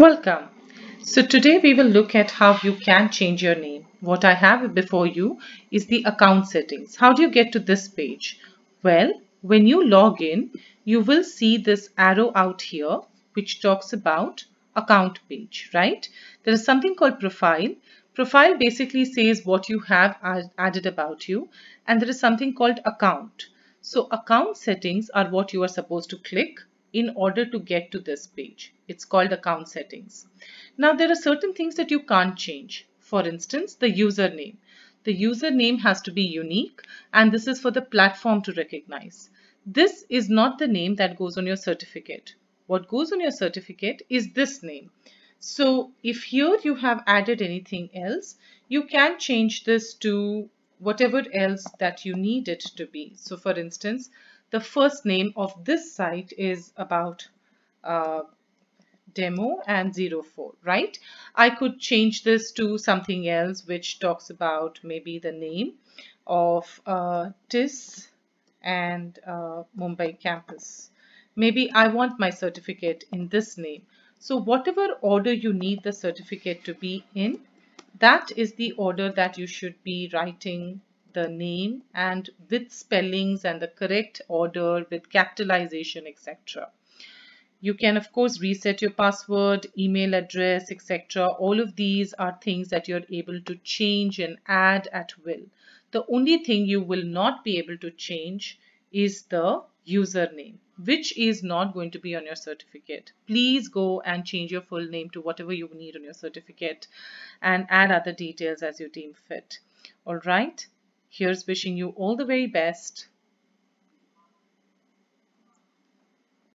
Welcome. So today we will look at how you can change your name. What I have before you is the account settings. How do you get to this page? Well, when you log in, you will see this arrow out here which talks about account page, right? There is something called profile. Profile basically says what you have added about you and there is something called account. So account settings are what you are supposed to click in order to get to this page. It's called account settings. Now there are certain things that you can't change. For instance, the username. The username has to be unique and this is for the platform to recognize. This is not the name that goes on your certificate. What goes on your certificate is this name. So if here you have added anything else, you can change this to whatever else that you need it to be. So for instance, the first name of this site is about uh, demo and 04 right? I could change this to something else which talks about maybe the name of uh, TISS and uh, Mumbai campus. Maybe I want my certificate in this name. So whatever order you need the certificate to be in that is the order that you should be writing the name and with spellings and the correct order with capitalization etc. You can of course reset your password, email address etc. All of these are things that you're able to change and add at will. The only thing you will not be able to change is the username which is not going to be on your certificate. Please go and change your full name to whatever you need on your certificate and add other details as you deem fit. All right. Here's wishing you all the very best.